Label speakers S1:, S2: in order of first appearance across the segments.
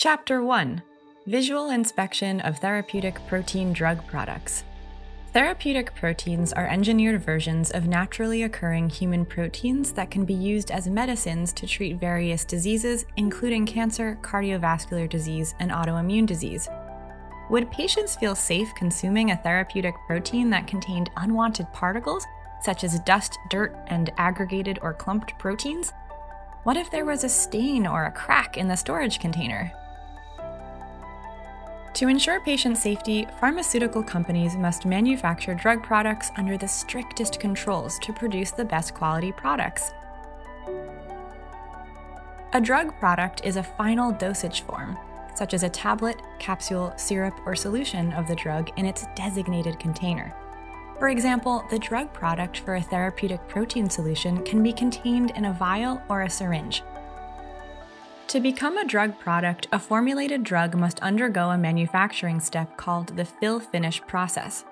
S1: Chapter 1 Visual Inspection of Therapeutic Protein Drug Products. Therapeutic proteins are engineered versions of naturally occurring human proteins that can be used as medicines to treat various diseases, including cancer, cardiovascular disease, and autoimmune disease. Would patients feel safe consuming a therapeutic protein that contained unwanted particles, such as dust, dirt, and aggregated or clumped proteins? What if there was a stain or a crack in the storage container? To ensure patient safety, pharmaceutical companies must manufacture drug products under the strictest controls to produce the best quality products. A drug product is a final dosage form, such as a tablet, capsule, syrup, or solution of the drug in its designated container. For example, the drug product for a therapeutic protein solution can be contained in a vial or a syringe. To become a drug product, a formulated drug must undergo a manufacturing step called the fill finish process.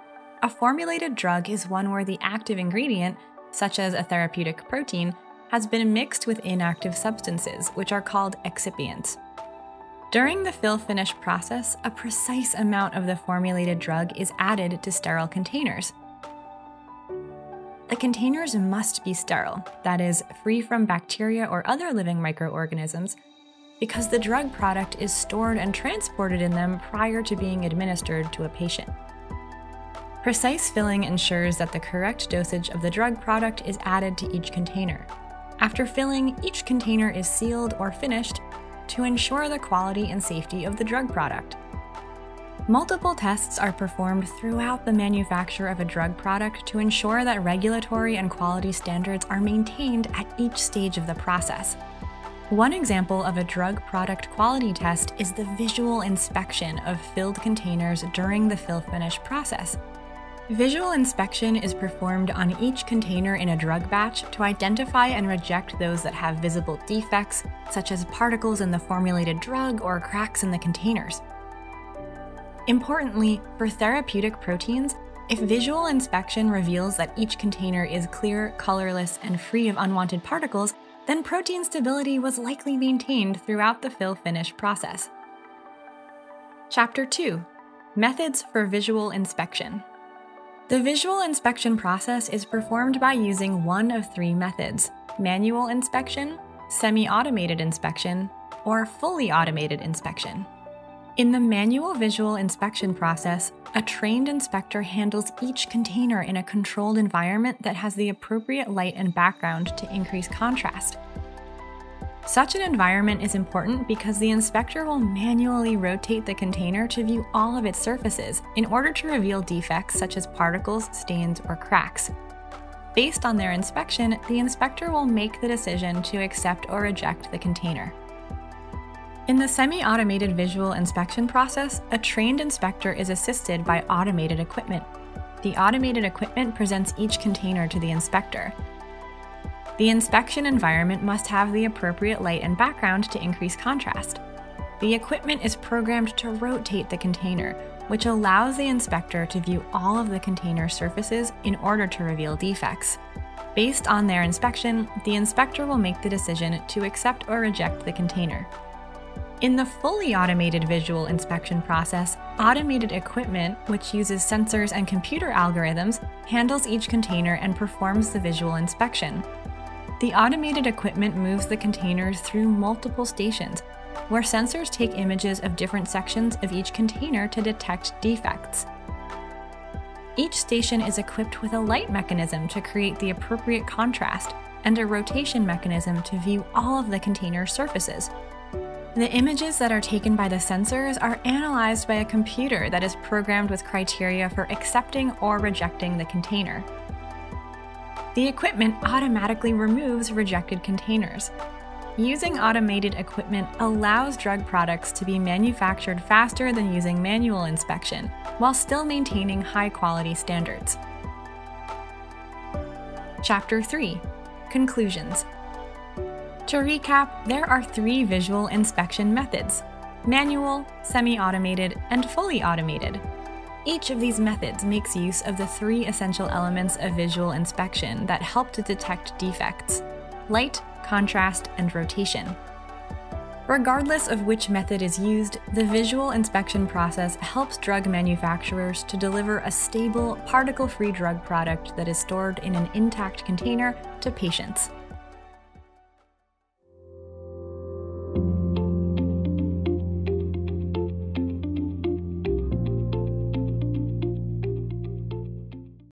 S1: A formulated drug is one where the active ingredient, such as a therapeutic protein, has been mixed with inactive substances, which are called excipients. During the fill finish process, a precise amount of the formulated drug is added to sterile containers. The containers must be sterile, that is, free from bacteria or other living microorganisms, because the drug product is stored and transported in them prior to being administered to a patient. Precise filling ensures that the correct dosage of the drug product is added to each container. After filling, each container is sealed or finished to ensure the quality and safety of the drug product. Multiple tests are performed throughout the manufacture of a drug product to ensure that regulatory and quality standards are maintained at each stage of the process, one example of a drug product quality test is the visual inspection of filled containers during the fill finish process. Visual inspection is performed on each container in a drug batch to identify and reject those that have visible defects, such as particles in the formulated drug or cracks in the containers. Importantly, for therapeutic proteins, if visual inspection reveals that each container is clear, colorless, and free of unwanted particles, then protein stability was likely maintained throughout the fill finish process. Chapter 2 Methods for Visual Inspection. The visual inspection process is performed by using one of three methods manual inspection, semi automated inspection, or fully automated inspection. In the manual visual inspection process, a trained inspector handles each container in a controlled environment that has the appropriate light and background to increase contrast. Such an environment is important because the inspector will manually rotate the container to view all of its surfaces in order to reveal defects such as particles, stains, or cracks. Based on their inspection, the inspector will make the decision to accept or reject the container. In the semi-automated visual inspection process, a trained inspector is assisted by automated equipment. The automated equipment presents each container to the inspector. The inspection environment must have the appropriate light and background to increase contrast. The equipment is programmed to rotate the container, which allows the inspector to view all of the container surfaces in order to reveal defects. Based on their inspection, the inspector will make the decision to accept or reject the container. In the fully automated visual inspection process, automated equipment, which uses sensors and computer algorithms, handles each container and performs the visual inspection. The automated equipment moves the containers through multiple stations, where sensors take images of different sections of each container to detect defects. Each station is equipped with a light mechanism to create the appropriate contrast and a rotation mechanism to view all of the container surfaces, the images that are taken by the sensors are analyzed by a computer that is programmed with criteria for accepting or rejecting the container. The equipment automatically removes rejected containers. Using automated equipment allows drug products to be manufactured faster than using manual inspection, while still maintaining high quality standards. Chapter 3 Conclusions to recap, there are three visual inspection methods manual, semi automated, and fully automated. Each of these methods makes use of the three essential elements of visual inspection that help to detect defects light, contrast, and rotation. Regardless of which method is used, the visual inspection process helps drug manufacturers to deliver a stable, particle free drug product that is stored in an intact container to patients.